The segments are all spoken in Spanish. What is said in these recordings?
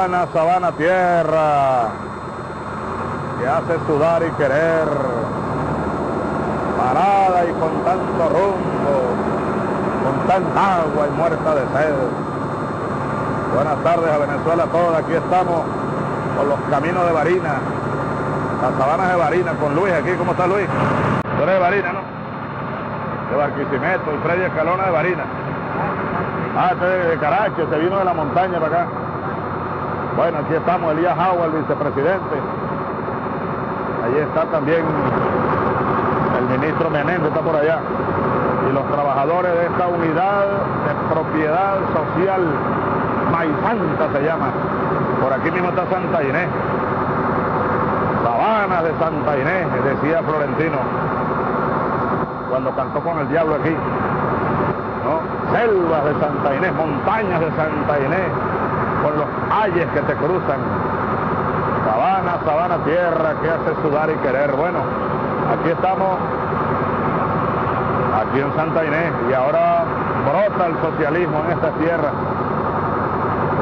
Sabana, sabana, tierra, que hace sudar y querer, parada y con tanto rumbo, con tanta agua y muerta de sed. Buenas tardes a Venezuela toda, aquí estamos con los caminos de Barina, las sabanas de Barina, con Luis aquí, ¿cómo está Luis? Tú eres de Barina, ¿no? De Barquisimeto y Freddy Escalona de Barina. Ah, este de Carache, se vino de la montaña para acá. Bueno, aquí estamos, Elías Agua, el vicepresidente. Allí está también el ministro Menéndez, está por allá. Y los trabajadores de esta unidad de propiedad social, Maizanta se llama. Por aquí mismo está Santa Inés. Sabanas de Santa Inés, decía Florentino, cuando cantó con el diablo aquí. ¿no? Selvas de Santa Inés, montañas de Santa Inés, ayes que te cruzan. Sabana, sabana, tierra que hace sudar y querer. Bueno, aquí estamos, aquí en Santa Inés, y ahora brota el socialismo en esta tierra.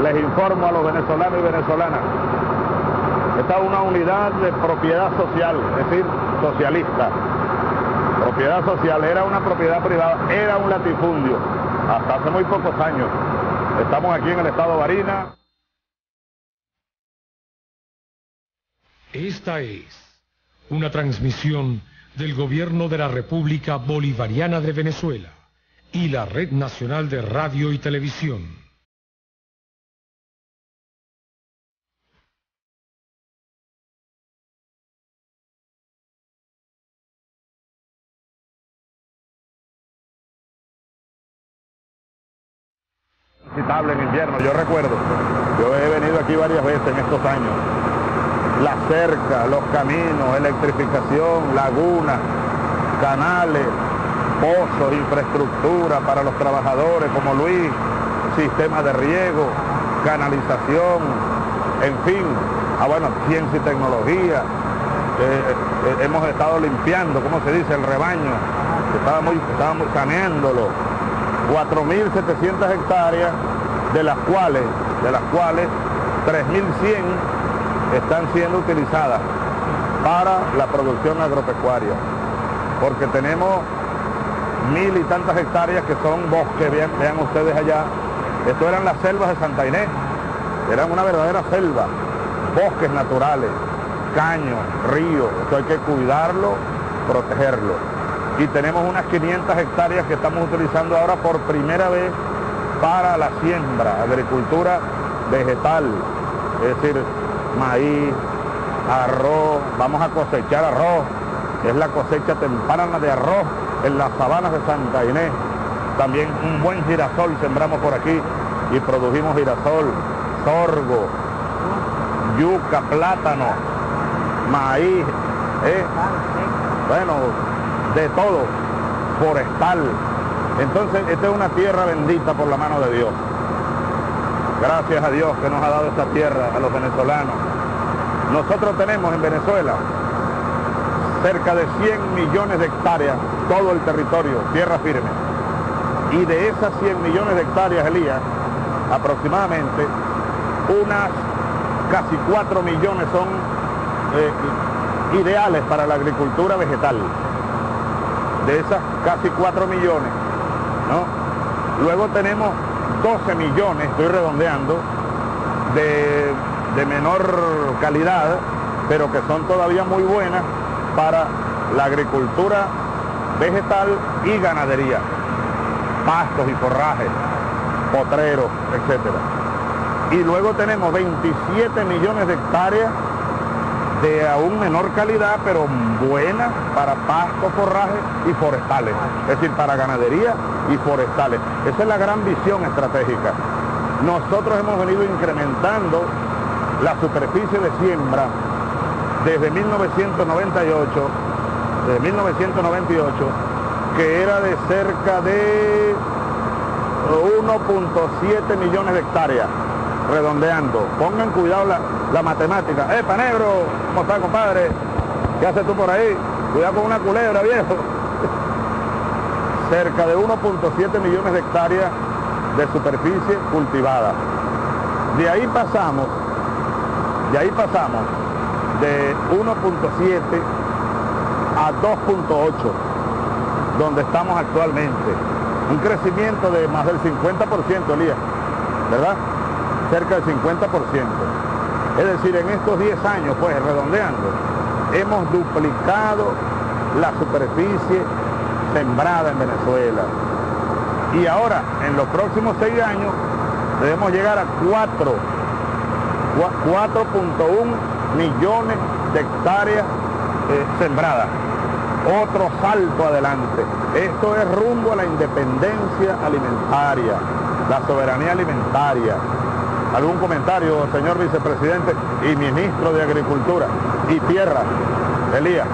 Les informo a los venezolanos y venezolanas. Esta es una unidad de propiedad social, es decir, socialista. Propiedad social era una propiedad privada, era un latifundio, hasta hace muy pocos años. Estamos aquí en el estado de Barina. Esta es una transmisión del Gobierno de la República Bolivariana de Venezuela y la Red Nacional de Radio y Televisión. En invierno, yo recuerdo, yo he venido aquí varias veces en estos años. La cerca, los caminos, electrificación, lagunas, canales, pozos, infraestructura para los trabajadores como Luis, sistema de riego, canalización, en fin, ah bueno, ciencia y tecnología. Eh, eh, hemos estado limpiando, ¿cómo se dice? El rebaño. Estábamos, estábamos saneándolo. 4.700 hectáreas, de las cuales, de las cuales 3.100 están siendo utilizadas para la producción agropecuaria. Porque tenemos mil y tantas hectáreas que son bosques, vean, vean ustedes allá. Esto eran las selvas de Santa Inés, eran una verdadera selva, bosques naturales, caños, ríos, esto hay que cuidarlo, protegerlo. Y tenemos unas 500 hectáreas que estamos utilizando ahora por primera vez para la siembra, agricultura vegetal, es decir, maíz, arroz, vamos a cosechar arroz, es la cosecha temprana de arroz en las sabanas de Santa Inés. También un buen girasol sembramos por aquí y produjimos girasol, sorgo, yuca, plátano, maíz, ¿eh? bueno, de todo, forestal. Entonces, esta es una tierra bendita por la mano de Dios. Gracias a Dios que nos ha dado esta tierra a los venezolanos. Nosotros tenemos en Venezuela cerca de 100 millones de hectáreas, todo el territorio, tierra firme. Y de esas 100 millones de hectáreas, Elías, aproximadamente unas casi 4 millones son eh, ideales para la agricultura vegetal. De esas casi 4 millones, ¿no? Luego tenemos 12 millones, estoy redondeando, de, menor calidad, pero que son todavía muy buenas para la agricultura vegetal y ganadería, pastos y forrajes, potreros, etc. Y luego tenemos 27 millones de hectáreas de aún menor calidad, pero buenas para pastos, forrajes y forestales, es decir, para ganadería y forestales. Esa es la gran visión estratégica. Nosotros hemos venido incrementando la superficie de siembra desde 1998, desde 1998, que era de cerca de 1.7 millones de hectáreas, redondeando. Pongan cuidado la, la matemática. ¡Epa, negro! ¿Cómo estás, compadre? ¿Qué haces tú por ahí? Cuidado con una culebra, viejo. Cerca de 1.7 millones de hectáreas de superficie cultivada. De ahí pasamos, de ahí pasamos de 1.7 a 2.8, donde estamos actualmente. Un crecimiento de más del 50%, Elías, ¿verdad? Cerca del 50%. Es decir, en estos 10 años, pues redondeando, hemos duplicado la superficie sembrada en Venezuela. Y ahora, en los próximos 6 años, debemos llegar a 4, 4.1 millones de hectáreas eh, sembradas. Otro salto adelante. Esto es rumbo a la independencia alimentaria, la soberanía alimentaria. ¿Algún comentario, señor vicepresidente y ministro de Agricultura y Tierra? Elías.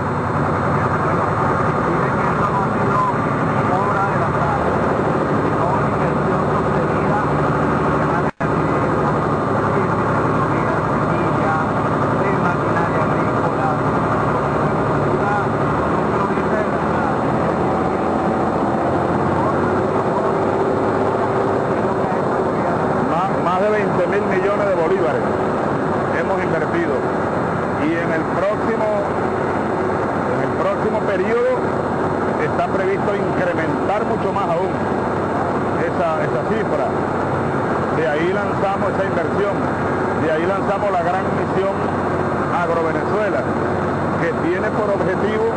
Aquí lanzamos la gran misión Agrovenezuela, que tiene por objetivo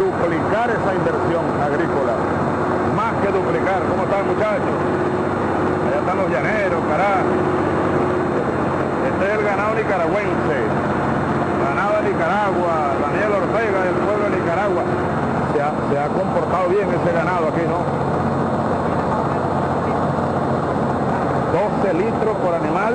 duplicar esa inversión agrícola. Más que duplicar. ¿Cómo están muchachos? Allá están los llaneros, carajo. Este es el ganado nicaragüense. Ganado de Nicaragua, Daniel Ortega, del pueblo de Nicaragua. Se ha, se ha comportado bien ese ganado aquí, ¿no? 12 litros por animal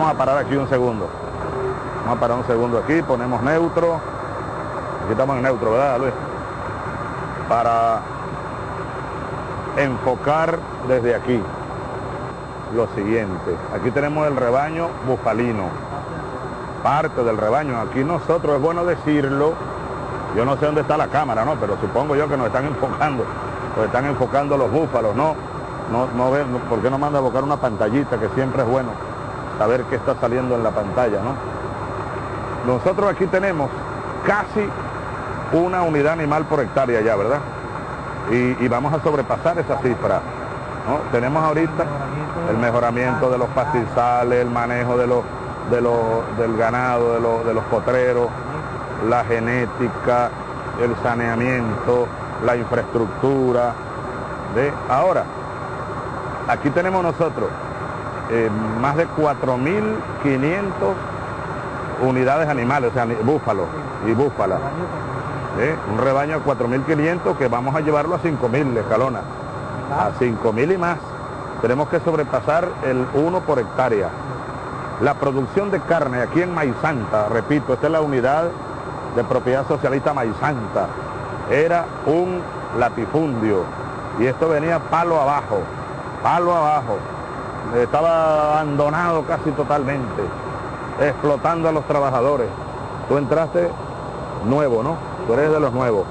a parar aquí un segundo. Vamos a parar un segundo aquí, ponemos neutro. Aquí estamos en neutro, ¿verdad, Luis? Para enfocar desde aquí lo siguiente. Aquí tenemos el rebaño bufalino, parte del rebaño. Aquí nosotros, es bueno decirlo, yo no sé dónde está la cámara, ¿no? Pero supongo yo que nos están enfocando, nos están enfocando los búfalos, ¿no? No, no ¿Por qué no manda a buscar una pantallita que siempre es bueno saber qué está saliendo en la pantalla, ¿no? Nosotros aquí tenemos casi una unidad animal por hectárea ya, ¿verdad? Y, vamos a sobrepasar esa cifra. Tenemos ahorita el mejoramiento de los pastizales, el manejo de los, de del ganado, de los, potreros, la genética, el saneamiento, la infraestructura. De, ahora, aquí tenemos nosotros eh, más de 4.500 unidades animales, o sea, búfalos y búfalas. Un rebaño de 4.500 que vamos a llevarlo a 5.000 escalonas a 5.000 y más. Tenemos que sobrepasar el 1 por hectárea. La producción de carne aquí en Maizanta, repito, esta es la unidad de propiedad socialista Maizanta, era un latifundio y esto venía palo abajo, palo abajo. Estaba abandonado casi totalmente, explotando a los trabajadores. Tú entraste nuevo, ¿no? Tú eres de los nuevos.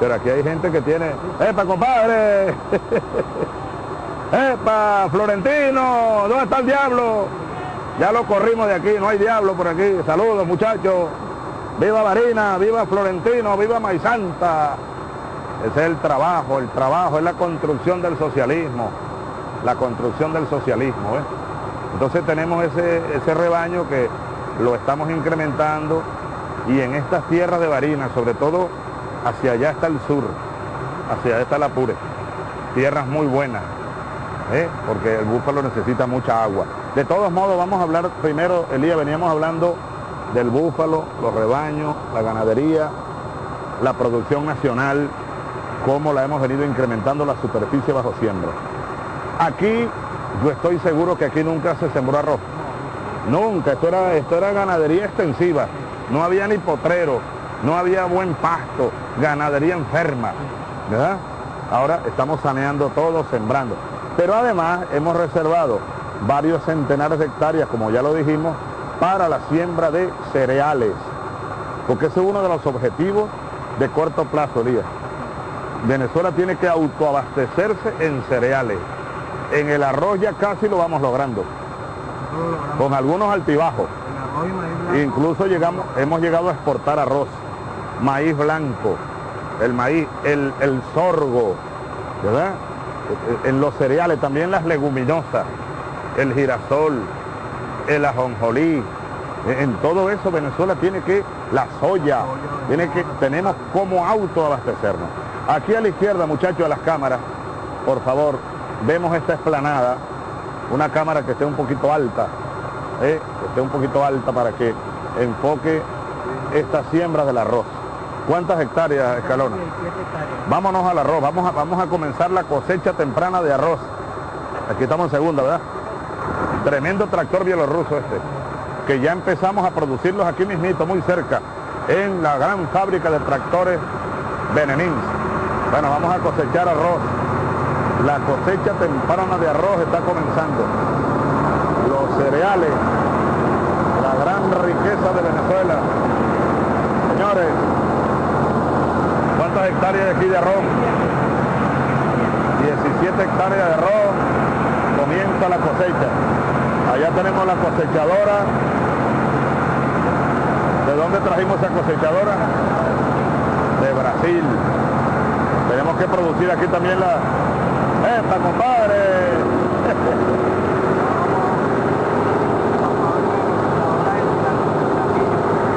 Pero aquí hay gente que tiene, ¡epa, compadre! ¡Epa, Florentino! ¿Dónde está el diablo? Ya lo corrimos de aquí, no hay diablo por aquí. Saludos, muchachos. ¡Viva Marina! ¡Viva Florentino! ¡Viva Maizanta! Ese es el trabajo, el trabajo es la construcción del socialismo. La construcción del socialismo, ¿eh? Entonces tenemos ese, ese rebaño que lo estamos incrementando y en estas tierras de Barinas, sobre todo hacia allá está el sur, hacia allá está la Pure. Tierras muy buenas, ¿eh? porque el búfalo necesita mucha agua. De todos modos, vamos a hablar primero, Elías, veníamos hablando del búfalo, los rebaños, la ganadería, la producción nacional, cómo la hemos venido incrementando la superficie bajo siembra. Aquí, yo estoy seguro que aquí nunca se sembró arroz. Nunca, esto era, esto era ganadería extensiva. No había ni potrero, no había buen pasto, ganadería enferma. ¿verdad? Ahora estamos saneando todo, sembrando. Pero además hemos reservado varios centenares de hectáreas, como ya lo dijimos, para la siembra de cereales. Porque ese es uno de los objetivos de corto plazo, Elías. Venezuela tiene que autoabastecerse en cereales. En el arroz ya casi lo vamos logrando, con algunos altibajos. Incluso llegamos, hemos llegado a exportar arroz, maíz blanco, el maíz, el, el sorgo, ¿verdad? En los cereales, también las leguminosas, el girasol, el ajonjolí, en todo eso Venezuela tiene que, la soya, tiene que, tenemos como autoabastecernos. Aquí a la izquierda, muchachos, a las cámaras, por favor, vemos esta esplanada, una cámara que esté un poquito alta, ¿eh? que esté un poquito alta para que enfoque esta siembra del arroz. ¿Cuántas hectáreas, Escalona? Vámonos al arroz, vamos a, vamos a comenzar la cosecha temprana de arroz. Aquí estamos en segunda, ¿verdad? Tremendo tractor bielorruso este, que ya empezamos a producirlos aquí mismito, muy cerca, en la gran fábrica de tractores Benenins. Bueno, vamos a cosechar arroz. La cosecha temprana de arroz está comenzando. Los cereales, la gran riqueza de Venezuela. Señores, ¿cuántas hectáreas aquí de arroz? 17 hectáreas de arroz. Comienza la cosecha. Allá tenemos la cosechadora. ¿De dónde trajimos esa cosechadora? De Brasil. Tenemos que producir aquí también la... ¡Esta, compadre!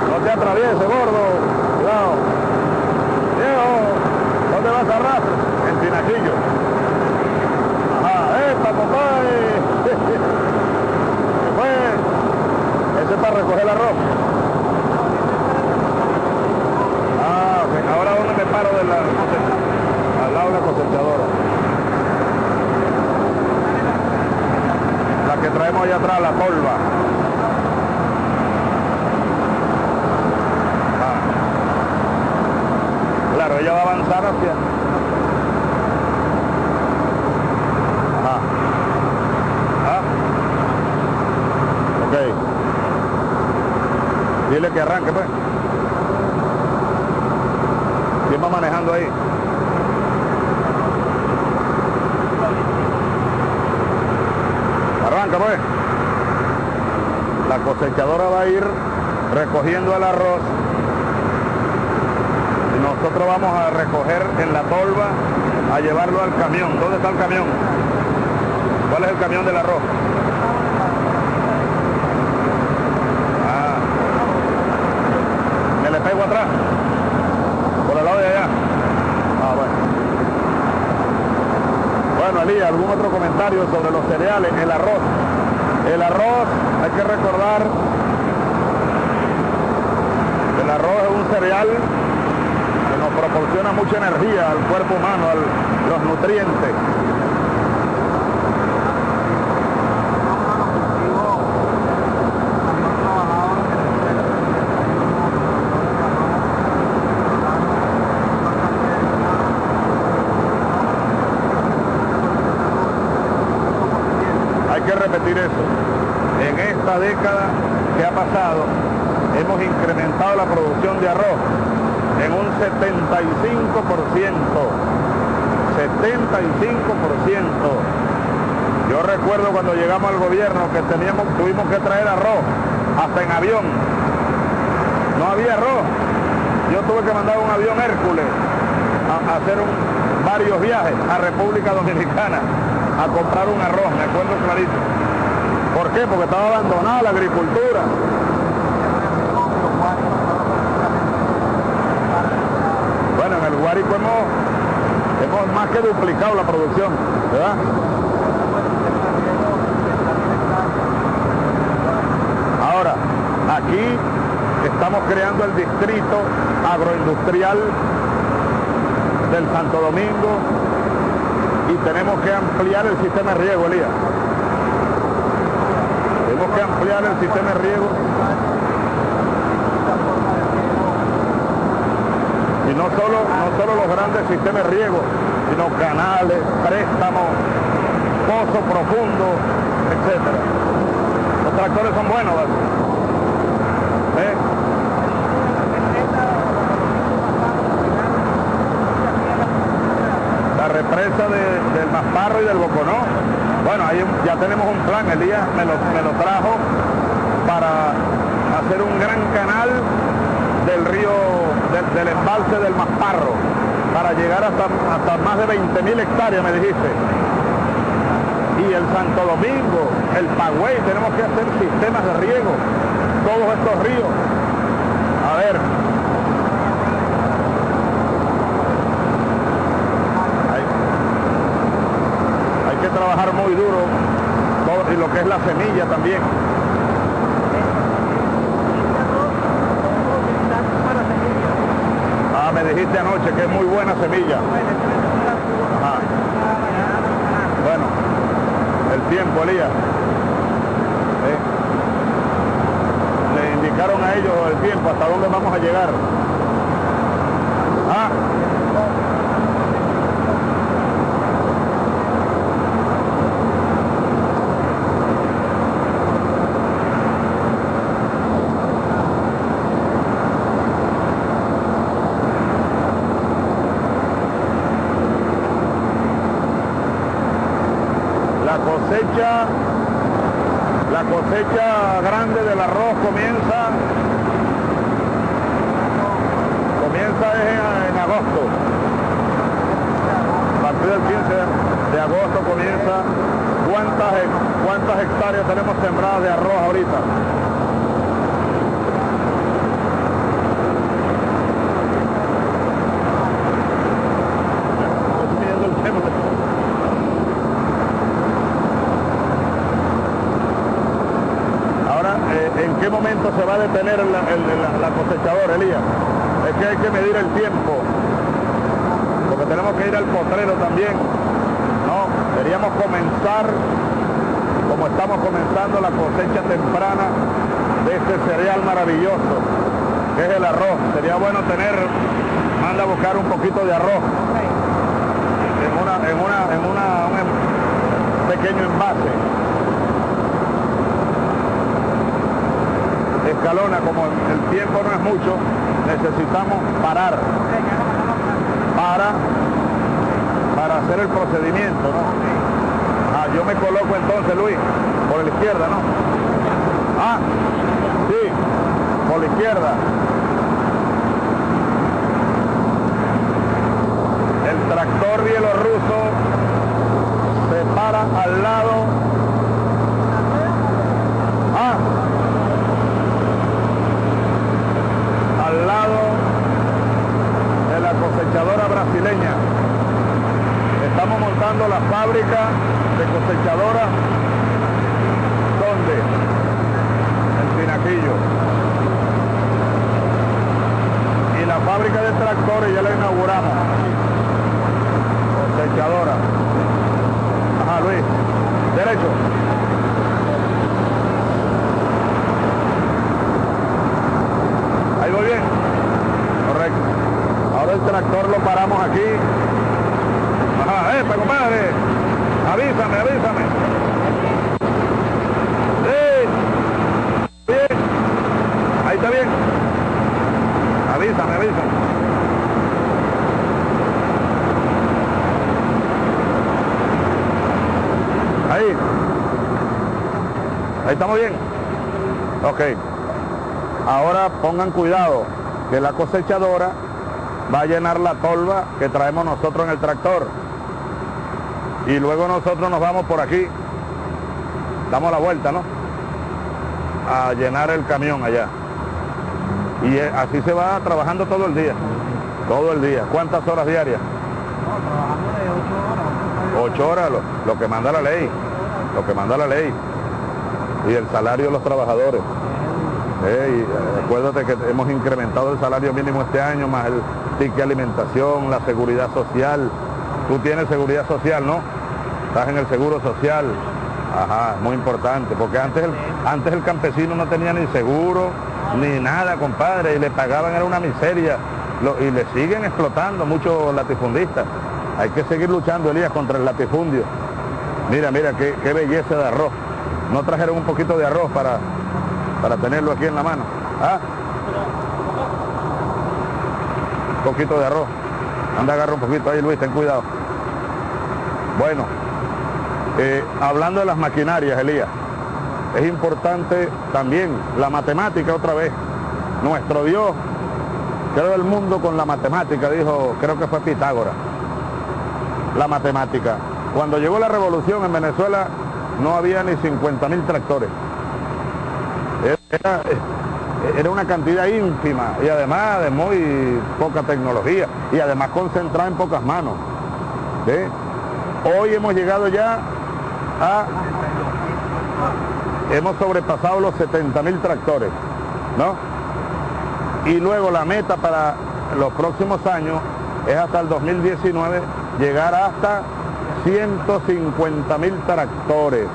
no te atraviese, gordo. Cuidado. Diego, ¿dónde vas a arrastrar? En Tinajillo. Ajá, esta, compadre. ¿Qué fue? Ese es para recoger el arroz. Ah, ok. Ahora dónde me paro de la. Al lado de la cosechadora. La traemos allá atrás, la tolva. Ah. Claro, ella va a avanzar hacia... Ah. Ah. Ok. Dile que arranque, pues. ¿Quién va manejando ahí? La cosechadora va a ir recogiendo el arroz. Y nosotros vamos a recoger en la tolva a llevarlo al camión. ¿Dónde está el camión? ¿Cuál es el camión del arroz? Ah. ¿Me le pego atrás? Por el lado de allá. Ah, bueno. Bueno, Elías, ¿algún otro comentario sobre los cereales? El arroz. El arroz, hay que recordar, el arroz es un cereal que nos proporciona mucha energía al cuerpo humano, a los nutrientes. Hay que repetir eso. Década que ha pasado, hemos incrementado la producción de arroz en un 75%. 75%. Yo recuerdo cuando llegamos al gobierno que teníamos, tuvimos que traer arroz hasta en avión. No había arroz. Yo tuve que mandar un avión Hércules a, hacer varios viajes a República Dominicana a comprar un arroz, me acuerdo clarito. ¿Por qué? Porque estaba abandonada la agricultura. Bueno, en el Guárico hemos, hemos más que duplicado la producción, ¿verdad? Ahora, aquí estamos creando el distrito agroindustrial del Santo Domingo y tenemos que ampliar el sistema de riego, Elías. Que ampliar el sistema de riego. Y no solo, no solo los grandes sistemas de riego, sino canales, préstamos, pozos profundos, etc. Los tractores son buenos, ¿Eh? La represa del Masparro y del Boconó. Bueno, ahí ya tenemos un plan, Elías me lo, me lo trajo para hacer un gran canal del río, del, embalse del Masparro, para llegar hasta, hasta más de 20 mil hectáreas, me dijiste. Y el Santo Domingo, el Pagüey, tenemos que hacer sistemas de riego, todos estos ríos. A ver. Hay, hay que trabajar muy duro, y lo que es la semilla también. me dijiste anoche que es muy buena semilla. Bueno, el tiempo, Elías. ¿Eh? Le indicaron a ellos el tiempo, hasta dónde vamos a llegar. Ah. La cosecha grande del arroz comienza, comienza en, agosto. A partir del 15 de agosto comienza. ¿Cuántas, ¿Cuántas hectáreas tenemos sembradas de arroz ahorita? Momento se va a detener la, cosechadora, Elías? Es que hay que medir el tiempo, porque tenemos que ir al potrero también. No, queríamos comenzar, como estamos comenzando la cosecha temprana de este cereal maravilloso, que es el arroz. Sería bueno tener, manda a buscar un poquito de arroz en una, en una, en una, un em, pequeño envase como el tiempo no es mucho, necesitamos parar para, para hacer el procedimiento. Ah, yo me coloco entonces, Luis, por la izquierda, ¿no? Ah, sí, por la izquierda. El tractor bielorruso se para al lado. Ah, lado de la cosechadora brasileña. La fábrica de cosechadora donde en Pinaquillo. Y la fábrica de tractores ya la inauguramos. Cosechadora. Ajá, Luis. Derecho. Ahí bien. Correcto. Ahora el tractor lo paramos aquí. Compadre. Avísame, avísame. Sí. Bien. Ahí está bien. Avísame, avísame. Ahí. Ahí estamos bien. Ok. Ahora pongan cuidado que la cosechadora va a llenar la tolva que traemos nosotros en el tractor. Y luego nosotros nos vamos por aquí, damos la vuelta, ¿no? A llenar el camión allá. Y eh, así se va trabajando todo el día. Todo el día. ¿Cuántas horas diarias? No, trabajamos de ocho horas. Ocho horas, lo, lo que manda la ley. Lo que manda la ley. Y el salario de los trabajadores. Eh, acuérdate que hemos incrementado el salario mínimo este año, más el ticket alimentación, la seguridad social. Tú tienes seguridad social, ¿no? Estás en el seguro social. Ajá, muy importante, porque antes el, antes el campesino no tenía ni seguro, ni nada, compadre, y le pagaban era una miseria, y le siguen explotando muchos latifundistas. Hay que seguir luchando, Elías, contra el latifundio. Mira, mira, qué, qué belleza de arroz. ¿No trajeron un poquito de arroz para, para tenerlo aquí en la mano? ¿Ah? Un poquito de arroz. Anda, agarra un poquito ahí, Luis, ten cuidado. Bueno, eh, hablando de las maquinarias, Elías, es importante también la matemática otra vez. Nuestro Dios creó el mundo con la matemática, dijo, creo que fue Pitágoras. La matemática. Cuando llegó la revolución en Venezuela no había ni 50 mil tractores. Era, era, una cantidad ínfima y además de muy poca tecnología y además concentrada en pocas manos. Hoy hemos llegado ya Hemos sobrepasado los 70 mil tractores, ¿no? Y luego la meta para los próximos años es hasta el 2019 llegar hasta 150 mil tractores.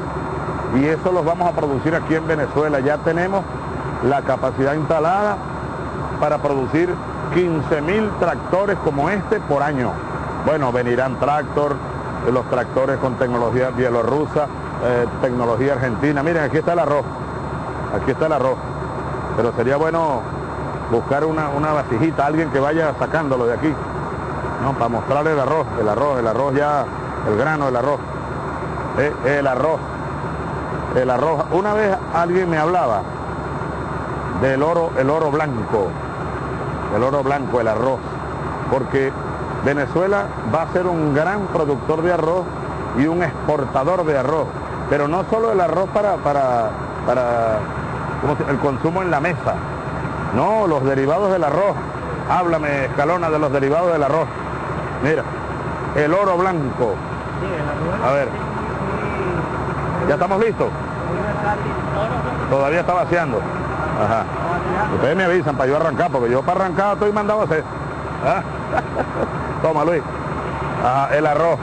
Y eso los vamos a producir aquí en Venezuela. Ya tenemos la capacidad instalada para producir 15 mil tractores como este por año. Bueno, venirán tractor, los tractores con tecnología bielorrusa, eh, tecnología argentina. Miren, aquí está el arroz. Aquí está el arroz. Pero sería bueno buscar una, una vasijita, alguien que vaya sacándolo de aquí. ¿no? Para mostrarle el arroz, el arroz, el arroz ya, el grano del arroz. Eh, el arroz. El arroz. Una vez alguien me hablaba del oro, el oro blanco. El oro blanco, el arroz. Porque Venezuela va a ser un gran productor de arroz y un exportador de arroz. Pero no solo el arroz para, para, para el consumo en la mesa. No, los derivados del arroz. Háblame, Escalona, de los derivados del arroz. Mira, el oro blanco. A ver. ¿Ya estamos listos? Todavía está vaciando. Ajá. Ustedes me avisan para yo arrancar, porque yo para arrancar estoy mandado a hacer. ¿Ah? Toma, Luis. el arroz.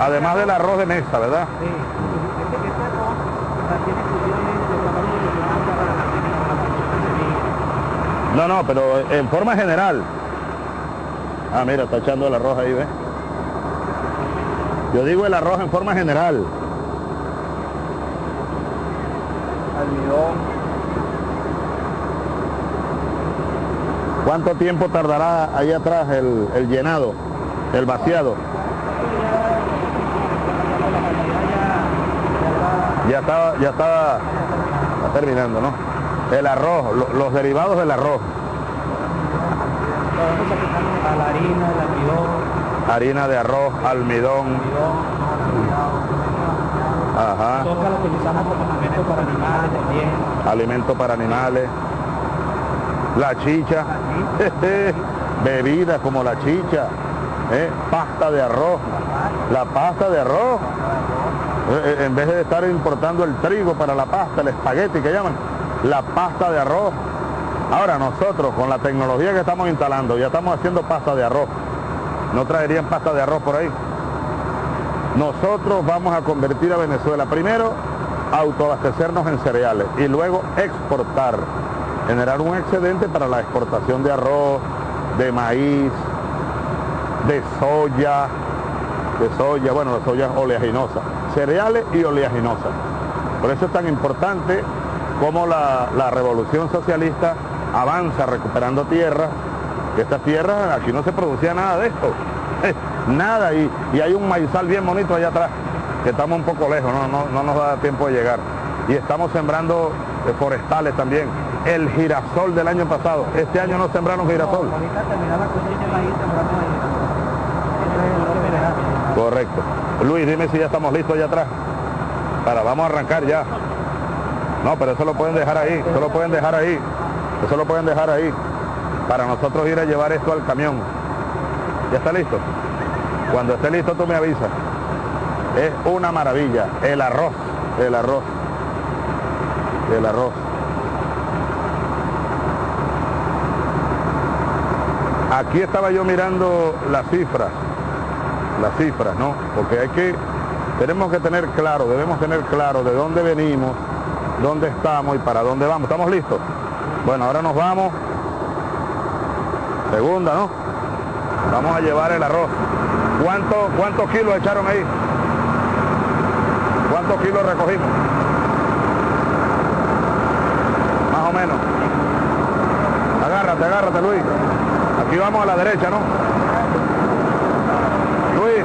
Además del arroz de mesa, ¿verdad? Sí. No, no, pero en forma general. Ah, mira, está echando el arroz ahí, ¿ves? Yo digo el arroz en forma general. Almidón. ¿Cuánto tiempo tardará ahí atrás el, llenado, el vaciado? Ya está, ya está, terminando, ¿no? El arroz, los derivados del arroz. la harina, el almidón. Harina de arroz, almidón. Ajá. lo utilizamos como alimento para animales también. Alimento para animales la chicha, bebidas como la chicha, ¿eh? pasta de arroz, la pasta de arroz, eh, eh, en vez de estar importando el trigo para la pasta, el espagueti que llaman, la pasta de arroz. Ahora nosotros con la tecnología que estamos instalando, ya estamos haciendo pasta de arroz. ¿No traerían pasta de arroz por ahí? Nosotros vamos a convertir a Venezuela primero autoabastecernos en cereales y luego exportar generar un excedente para la exportación de arroz, de maíz, de soya, de soya, bueno, la soya oleaginosa, cereales y oleaginosas. Por eso es tan importante cómo la, revolución socialista avanza recuperando tierra, que estas tierras, aquí no se producía nada de esto, nada, y, hay un maizal bien bonito allá atrás, que estamos un poco lejos, no, no nos da tiempo de llegar. Y estamos sembrando eh, forestales también el girasol del año pasado. Este año no sembraron girasol. Correcto. Luis, dime si ya estamos listos allá atrás. Para, vamos a arrancar ya. No, pero eso lo pueden dejar ahí, eso lo pueden dejar ahí. Eso lo pueden dejar ahí. Para nosotros ir a llevar esto al camión. ¿Ya está listo? Cuando esté listo tú me avisas. Es una maravilla. El arroz, el arroz, el arroz. Aquí estaba yo mirando las cifras, las cifras, ¿no? Porque hay que tenemos que tener claro, debemos tener claro de dónde venimos, dónde estamos y para dónde vamos. ¿Estamos listos? Bueno, ahora nos vamos. Segunda, ¿no? Vamos a llevar el arroz. ¿Cuánto, ¿Cuántos kilos echaron ahí? ¿Cuántos kilos recogimos? Más o menos. Agárrate, agárrate, Luis. Aquí vamos a la derecha, ¿no? Luis.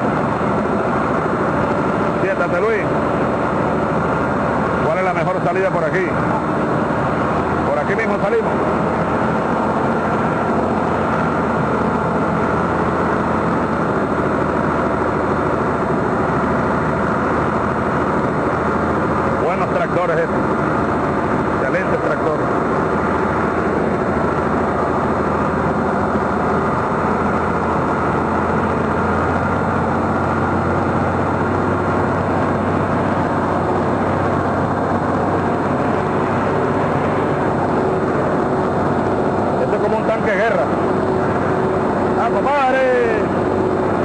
Siéntate, Luis. ¿Cuál es la mejor salida por aquí? Por aquí mismo salimos. Buenos tractores estos. Excelentes tractores. Esto es como un tanque de guerra. ¡Ah, compadre!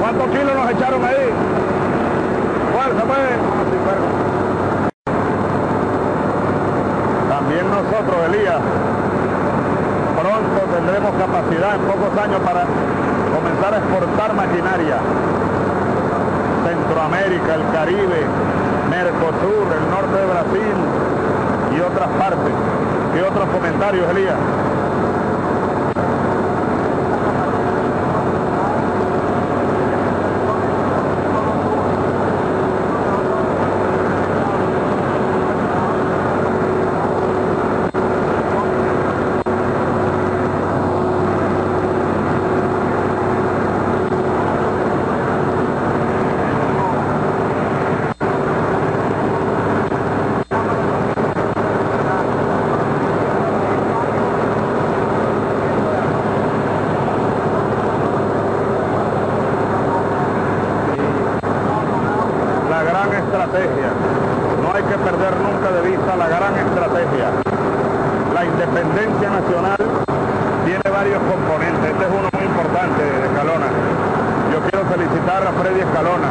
¿Cuántos kilos nos echaron ahí? También nosotros, Elías, pronto tendremos capacidad en pocos años para comenzar a exportar maquinaria. Centroamérica, el Caribe, Mercosur, el norte de Brasil y otras partes. ¿Qué otros comentarios, Elías? la gran estrategia. No hay que perder nunca de vista la gran estrategia. La independencia nacional tiene varios componentes. Este es uno muy importante de Escalona. Yo quiero felicitar a Freddy Escalona,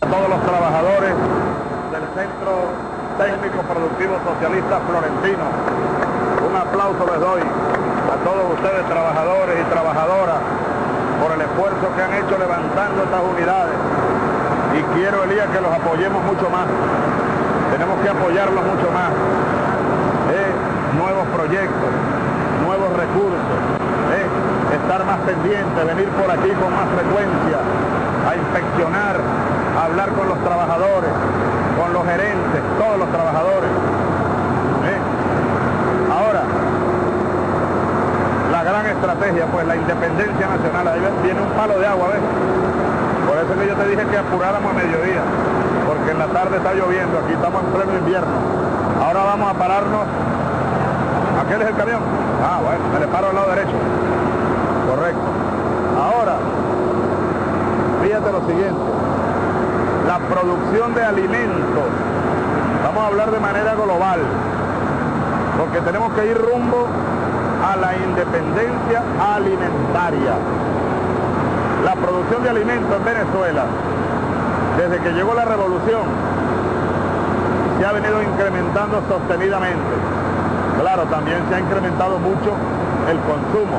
a todos los trabajadores del Centro Técnico Productivo Socialista Florentino. Un aplauso les doy a todos ustedes, trabajadores y trabajadoras, por el esfuerzo que han hecho levantando estas unidades y quiero, Elías, que los apoyemos mucho más. Tenemos que apoyarlos mucho más. ¿eh? Nuevos proyectos, nuevos recursos, ¿eh? Venir por aquí con más frecuencia, a inspeccionar, a hablar con los trabajadores, con los gerentes, todos los trabajadores. ¿eh? Ahora, la gran estrategia, pues la independencia nacional, ahí viene un palo de agua, ¿ves? Por eso que yo te dije que apuráramos a mediodía, porque en la tarde está lloviendo, aquí estamos en pleno invierno. Ahora vamos a pararnos. ¿Aquel es el camión? Ah, bueno, me le paro al lado derecho. Correcto. Fíjate lo siguiente. La producción de alimentos. Vamos a hablar de manera global, porque tenemos que ir rumbo a la independencia alimentaria. La producción de alimentos en Venezuela, desde que llegó la revolución, se ha venido incrementando sostenidamente. Claro, también se ha incrementado mucho el consumo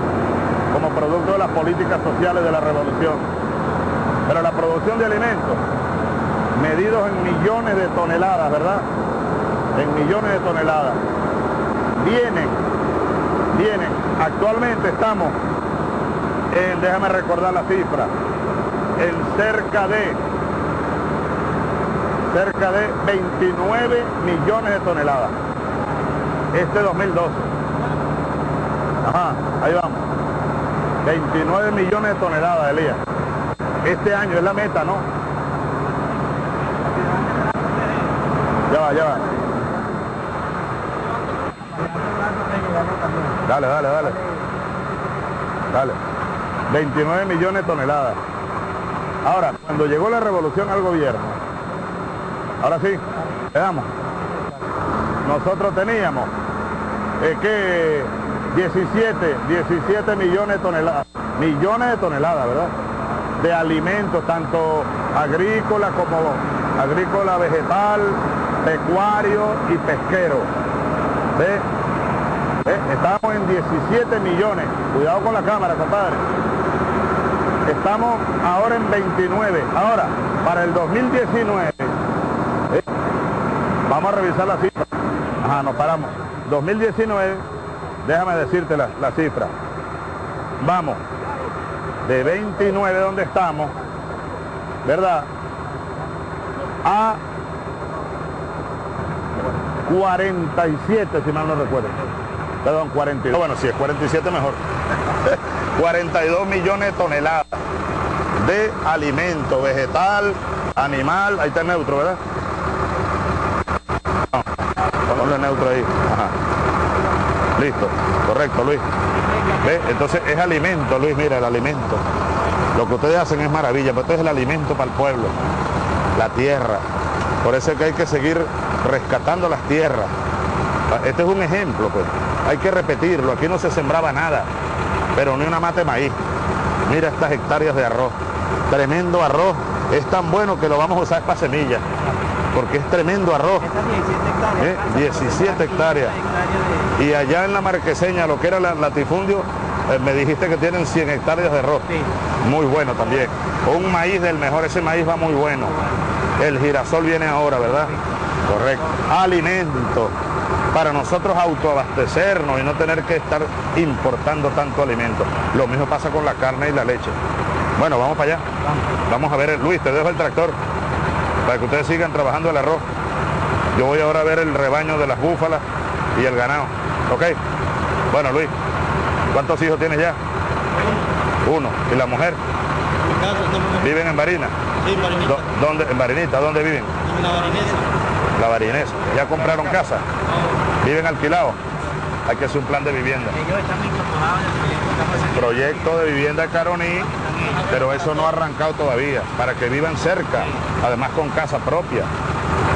como producto de las políticas sociales de la revolución. Pero la producción de alimentos, medidos en millones de toneladas, ¿verdad? En millones de toneladas, vienen, vienen, actualmente estamos en, déjame recordar la cifra, en cerca de, cerca de 29 millones de toneladas. Este 2012. Ajá, ahí vamos. 29 millones de toneladas, Elías. Este año es la meta, ¿no? Ya va, ya va. Dale, dale, dale. Dale. 29 millones de toneladas. Ahora, cuando llegó la revolución al gobierno, ahora sí, le. Nosotros teníamos que 17, 17 millones de toneladas, millones de toneladas, ¿verdad? De alimentos, tanto agrícolas como agrícola, vegetal, pecuario y pesquero. ¿Ve? ¿Ve? Estamos en 17 millones. Cuidado con la cámara, compadre. Estamos ahora en 29. Ahora, para el 2019, ¿eh? vamos a revisar la cifra. Ajá, nos paramos. 2019, déjame decirte la, la cifra. Vamos, de 29 donde estamos, ¿verdad? A 47, si mal no recuerdo. Perdón, 42. Bueno, si es 47 mejor. 42 millones de toneladas de alimento vegetal, animal, ahí está el neutro, ¿verdad? No, ponle neutro ahí. Ajá. Listo, correcto, Luis. ¿Ve? Entonces es alimento, Luis, mira, el alimento. Lo que ustedes hacen es maravilla, pero esto es el alimento para el pueblo, la tierra. Por eso es que hay que seguir rescatando las tierras. Este es un ejemplo, pues. Hay que repetirlo. Aquí no se sembraba nada, pero ni una mate de maíz. Mira estas hectáreas de arroz. Tremendo arroz. Es tan bueno que lo vamos a usar para semillas. Porque es tremendo arroz. Estas 17 hectáreas. ¿Eh? alcanza 17 por hectáreas. Y allá en la marqueseña, lo que era el latifundio, eh, me dijiste que tienen 100 hectáreas de arroz. Sí. Muy bueno también. Un maíz del mejor, ese maíz va muy bueno. El girasol viene ahora, ¿verdad? Correcto. Alimento. Para nosotros autoabastecernos y no tener que estar importando tanto alimento. Lo mismo pasa con la carne y la leche. Bueno, vamos para allá. Vamos a ver, Luis, te dejo el tractor para que ustedes sigan trabajando el arroz. Yo voy ahora a ver el rebaño de las búfalas y el ganado. ¿Ok? Bueno, Luis, ¿cuántos hijos tienes ya? Uno. ¿Y la mujer? ¿Viven en Barina? Sí, Marinita. Do- ¿Dónde? ¿En Barinita? ¿Dónde viven? En la Barinesa. La Barinesa. ¿Ya compraron casa? ¿Viven alquilados? Hay que hacer un plan de vivienda. Ellos están incorporados en el proyecto. Proyecto de vivienda Caroní, pero eso no ha arrancado todavía, para que vivan cerca, además con casa propia.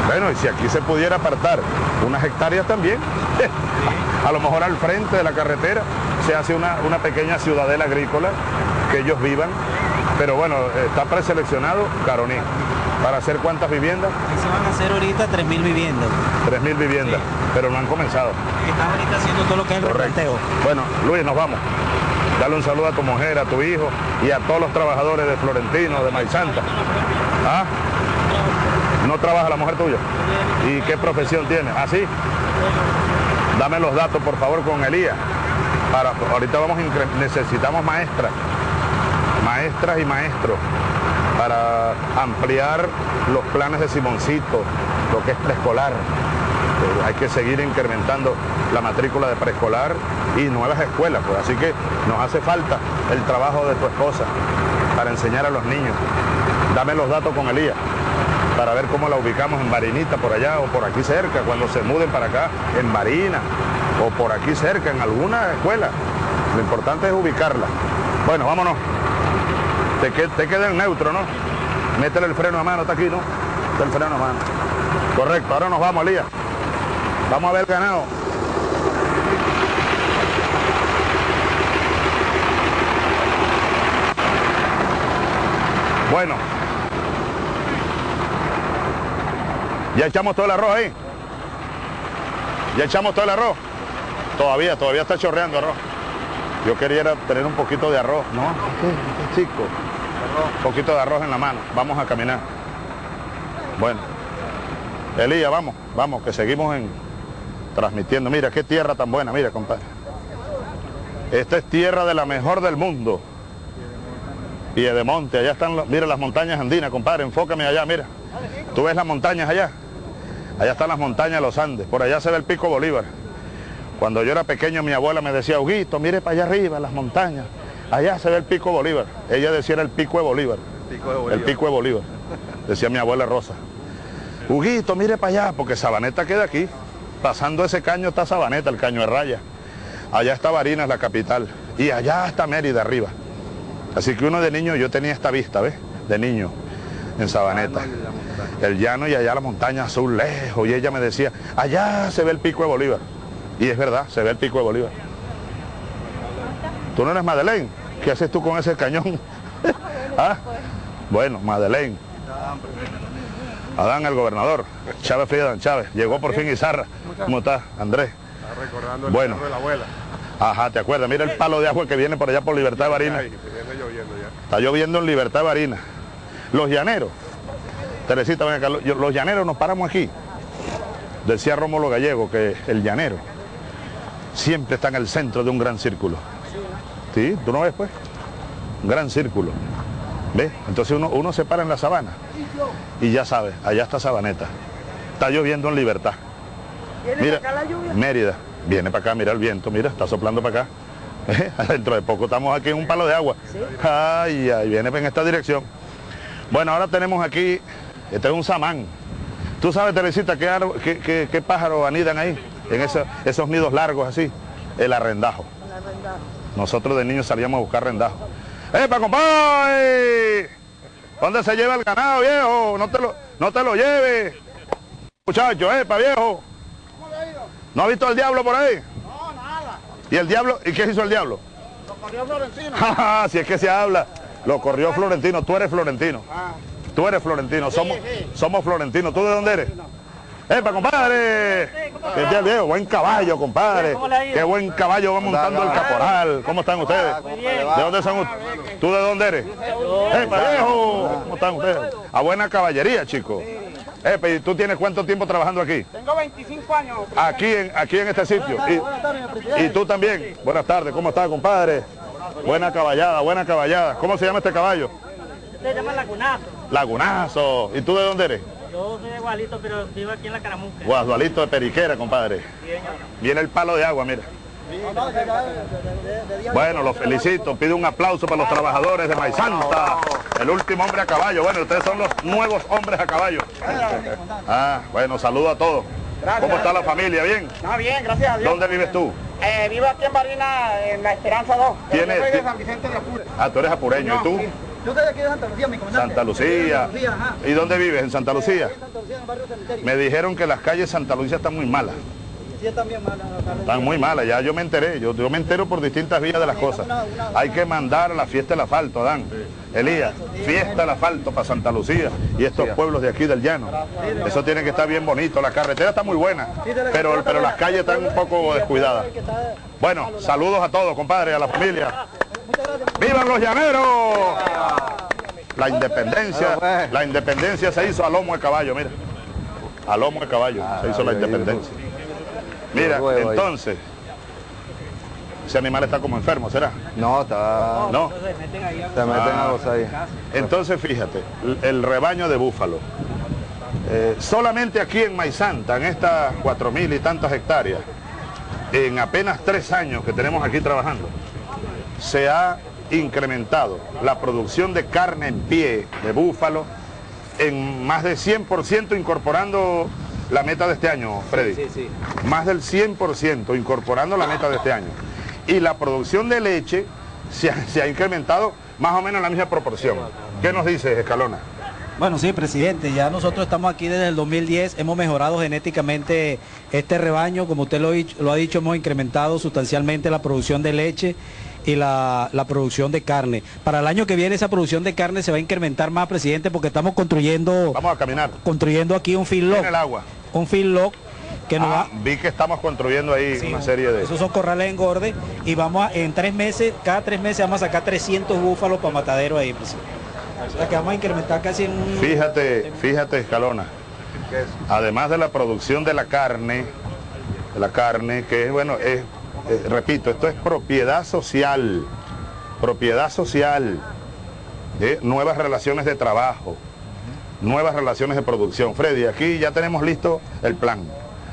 Bueno, y si aquí se pudiera apartar unas hectáreas también, a lo mejor al frente de la carretera se hace una, una pequeña ciudadela agrícola que ellos vivan, pero bueno, está preseleccionado Caroní. ¿Para hacer cuántas viviendas? Se van a hacer ahorita 3.000 viviendas. 3.000 viviendas, pero no han comenzado. Están ahorita haciendo todo lo que es el replanteo. Bueno, Luis, nos vamos. Dale un saludo a tu mujer, a tu hijo y a todos los trabajadores de Florentino, de Maizanta. ¿Ah? ¿No trabaja la mujer tuya? ¿Y qué profesión tiene? ¿Ah, sí? Dame los datos, por favor, con Elías. Para, ahorita vamos necesitamos maestras, maestras y maestros para ampliar los planes de Simoncito, lo que es preescolar. Hay que seguir incrementando la matrícula de preescolar y nuevas escuelas, pues así que nos hace falta el trabajo de tu esposa para enseñar a los niños. Dame los datos con Elías para ver cómo la ubicamos en Marinita por allá o por aquí cerca, cuando se muden para acá, en Marina o por aquí cerca, en alguna escuela. Lo importante es ubicarla. Bueno, vámonos. Te, te queda neutro, ¿no? Métele el freno a mano, está aquí, ¿no? Está el freno a mano. Correcto, ahora nos vamos, Elías. Vamos a ver ganado. Bueno. Ya echamos todo el arroz ahí. Ya echamos todo el arroz. Todavía, todavía está chorreando arroz. Yo quería tener un poquito de arroz, ¿no? Chico. Un poquito de arroz en la mano. Vamos a caminar. Bueno. Elías, vamos, vamos, que seguimos en transmitiendo. Mira, qué tierra tan buena, mira, compadre. Esta es tierra de la mejor del mundo. Piedemonte, allá están, los- mira las montañas andinas, compadre, enfócame allá, mira. ¿Tú ves las montañas allá? Allá están las montañas de los Andes, por allá se ve el pico Bolívar. Cuando yo era pequeño mi abuela me decía, Huguito, mire para allá arriba, las montañas. Allá se ve el pico Bolívar. Ella decía era el pico de Bolívar. El pico de Bolívar. Decía mi abuela Rosa. Huguito, mire para allá, porque Sabaneta queda aquí. Pasando ese caño está Sabaneta, el caño de raya. Allá está Barinas, la capital. Y allá está Mérida arriba. Así que uno de niño, yo tenía esta vista, ¿ves? De niño, en Sabaneta. El llano y allá la montaña azul lejos. Y ella me decía, allá se ve el pico de Bolívar. Y es verdad, se ve el pico de Bolívar. ¿Tú no eres Madeleine? ¿Qué haces tú con ese cañón? ¿Ah? Bueno, Madeleine. Adán, el gobernador. Chávez Friedan Chávez. Llegó por fin Izarra. ¿Cómo estás, Andrés? Está recordando el Bueno. de la abuela. Ajá, ¿te acuerdas? Mira el palo de agua que viene por allá por Libertad de Barina. Está lloviendo en Libertad de Barina. Los llaneros. Teresita, ven acá. Los los llaneros nos paramos aquí. Decía Rómulo Gallego que el llanero siempre está en el centro de un gran círculo. ¿Sí? ¿Tú no ves pues? Un gran círculo. ¿Ves? Entonces uno, uno se para en la sabana y ya sabes, allá está Sabaneta. Está lloviendo en libertad. Mira, Mérida, viene para acá, mira el viento, mira, está soplando para acá. Dentro de poco estamos aquí en un palo de agua. Ay, ay, viene en esta dirección. Bueno, ahora tenemos aquí, este es un samán. ¿Tú sabes, Teresita, qué, qué, qué- qué pájaros anidan ahí? En esa- esos nidos largos así. El arrendajo. Nosotros de niños salíamos a buscar rendajo. ¡Epa, compadre! ¿Dónde se lleva el ganado, viejo? No te lo, no te lo lleves. Muchacho, epa, viejo. ¿No ha visto al diablo por ahí? No, nada. ¿Y el diablo? ¿Y qué hizo el diablo? Lo corrió Florentino. si es que se habla. Lo corrió Florentino. Tú eres Florentino. Tú eres Florentino. Somos, somos Florentinos. ¿Tú de dónde eres? ¡Epa, compadre! ¿Qué viejo? Buen caballo, compadre. Qué buen caballo va montando el caporal. ¿Cómo están ustedes? ¿De dónde son ustedes? ¿Tú de dónde eres? ¡Epa, viejo! ¿Cómo están ustedes? A buena caballería, chico. Epa, ¿y tú tienes cuánto tiempo trabajando aquí? Tengo 25 años. Aquí en, aquí en este sitio. Y, y tú también. Buenas tardes, ¿cómo estás, compadre? Buena caballada, buena caballada. ¿Cómo se llama este caballo? Se llama Lagunazo. Lagunazo. ¿Y tú de dónde eres? Yo soy de Gualito, pero vivo aquí en la Caramuca. Guadualito de Periquera, compadre. Viene el palo de agua, mira. Bueno, los felicito. Pido un aplauso para los trabajadores de Maizanta. El último hombre a caballo. Bueno, ustedes son los nuevos hombres a caballo. Ah, bueno, saludo a todos. ¿Cómo está la familia? ¿Bien? No, bien, gracias a Dios. ¿Dónde vives tú? Eh, vivo aquí en Barina, en la Esperanza 2. ¿Tienes- Yo soy de San Vicente de Apure. Ah, tú eres apureño. ¿Y tú? Yo soy de aquí de Santa Lucía, mi comandante. Santa Lucía. Santa Lucía, ajá. ¿Y dónde vives? ¿En Santa Lucía? Santa Lucía, en el barrio cementerio. Me dijeron que las calles de Santa Lucía están muy malas. Sí, están bien malas las carreteras. Están muy malas, ya yo me enteré, yo, yo me entero por distintas vías de las cosas. Hay que mandar a la fiesta del asfalto, Adán. Elías, fiesta del asfalto para Santa Lucía y estos pueblos de aquí del llano. Eso tiene que estar bien bonito. La carretera está muy buena, pero, pero las calles están un poco descuidadas. Bueno, saludos a todos, compadre, a la familia. ¡Vivan los llaneros! La independencia, la independencia se hizo a lomo de caballo, mira. A lomo de caballo se hizo la independencia. Mira, entonces, ese animal está como enfermo, ¿será? No, está... No. Se meten Ah. a gozar ahí. Entonces, fíjate, el- el rebaño de búfalo. eh, solamente aquí en Maizanta, en estas cuatro mil y tantas hectáreas, en apenas tres años que tenemos aquí trabajando, se ha incrementado la producción de carne en pie de búfalo en más de 100% incorporando la meta de este año, Freddy. Sí, sí. Más del 100% incorporando la meta de este año. Y la producción de leche se ha, se ha incrementado más o menos en la misma proporción. ¿Qué nos dice Escalona? Bueno, sí, presidente, ya nosotros estamos aquí desde el 2010, hemos mejorado genéticamente este rebaño, como usted lo ha dicho, hemos incrementado sustancialmente la producción de leche y la, la producción de carne. Para el año que viene esa producción de carne se va a incrementar más, presidente, porque estamos construyendo, Vamos a caminar. construyendo aquí un feedlot, En el agua. un feedlot que nos Ah, va... vi que estamos construyendo ahí Sí, una serie de... Esos son corrales de engorde y vamos a, en tres meses, cada tres meses vamos a sacar 300 búfalos para matadero ahí, presidente. O sea que vamos a incrementar casi en un... Fíjate, fíjate, Escalona. Además de la producción de la carne, de la carne, que es, bueno, es, eh, repito, esto es propiedad social, propiedad social, nuevas relaciones de trabajo, nuevas relaciones de producción. Freddy, aquí ya tenemos listo el plan.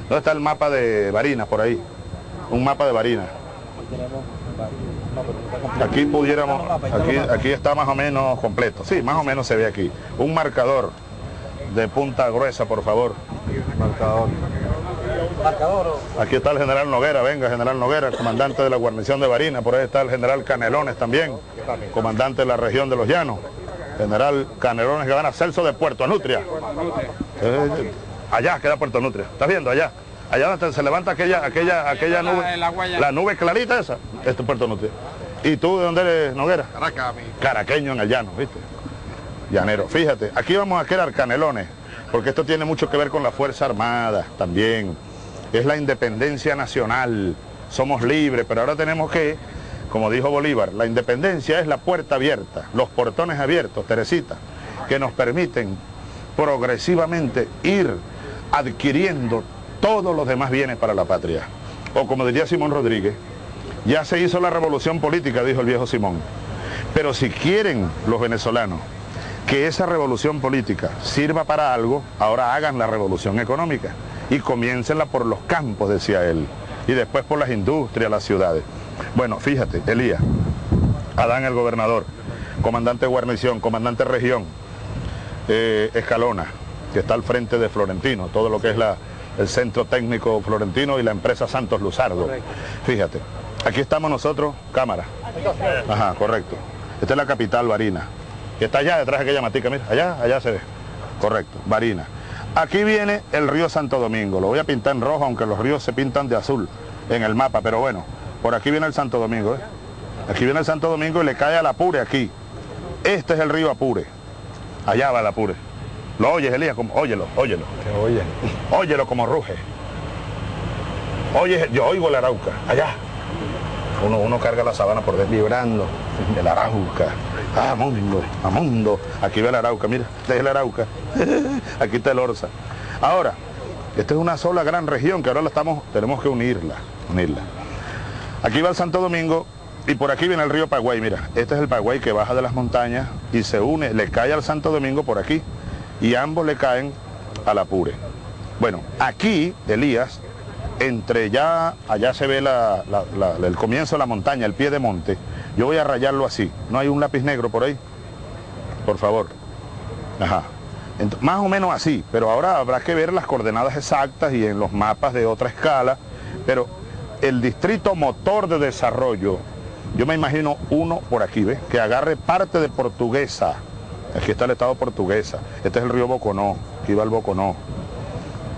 ¿Dónde está el mapa de Barinas por ahí? Un mapa de Barinas. Aquí pudiéramos, aquí, aquí está más o menos completo. Sí, más o menos se ve aquí. Un marcador de punta gruesa, por favor. Marcador. Aquí está el general Noguera, venga, general Noguera, comandante de la guarnición de Barina. Por ahí está el general Canelones también, comandante de la región de los Llanos. General Canelones que gana Celso de Puerto Nutria. Eh, allá queda Puerto Nutria. ¿Estás viendo allá? Allá donde se levanta aquella, aquella, aquella nube, la nube clarita esa, esto es Puerto Nutria. ¿Y tú de dónde eres, Noguera? Caracas. Caraqueño en el llano, ¿viste? Llanero. Fíjate, aquí vamos a quedar canelones. porque esto tiene mucho que ver con la Fuerza Armada también. Es la independencia nacional. Somos libres, pero ahora tenemos que, como dijo Bolívar, la independencia es la puerta abierta, los portones abiertos, Teresita, que nos permiten progresivamente ir adquiriendo todos los demás bienes para la patria. O como diría Simón Rodríguez, ya se hizo la revolución política, dijo el viejo Simón. Pero si quieren los venezolanos que esa revolución política sirva para algo, ahora hagan la revolución económica y comiéncenla por los campos, decía él, y después por las industrias, las ciudades. Bueno, fíjate, Elías, Adán el gobernador, comandante de guarnición, comandante de región, eh, Escalona, que está al frente de Florentino, todo lo que es la, el centro técnico florentino y la empresa Santos Luzardo. Fíjate, aquí estamos nosotros, cámara. Ajá, correcto. Esta es la capital, Varina. Que está allá detrás de aquella matica, mira, allá, allá se ve. Correcto, Varina. Aquí viene el río Santo Domingo, lo voy a pintar en rojo, aunque los ríos se pintan de azul en el mapa, pero bueno, por aquí viene el Santo Domingo, ¿eh? Aquí viene el Santo Domingo y le cae al Apure aquí. Este es el río Apure. Allá va el Apure. ¿Lo oyes, Elías? Como, óyelo, óyelo. Oye. Óyelo como ruge. Oye, yo oigo el Arauca, allá. Uno, uno carga la sabana por dentro. Vibrando. El Arauca. Ah, mundo, a mundo. Aquí ve el Arauca, mira, este es el Arauca. Aquí está el Orza. Ahora, esta es una sola gran región que ahora la estamos, tenemos que unirla, unirla. Aquí va el Santo Domingo y por aquí viene el río Pagüey, mira, este es el Pagüey que baja de las montañas y se une, le cae al Santo Domingo por aquí y ambos le caen al Apure. Bueno, aquí, Elías, entre ya, allá se ve la- la- la- el comienzo de la montaña, el pie de monte, yo voy a rayarlo así. ¿No hay un lápiz negro por ahí? Por favor. Ajá. Más o menos así, pero ahora habrá que ver las coordenadas exactas y en los mapas de otra escala, pero el distrito motor de desarrollo, yo me imagino uno por aquí, ¿ves? Que agarre parte de Portuguesa. Aquí está el estado Portuguesa. Este es el río Boconó, aquí va el Boconó.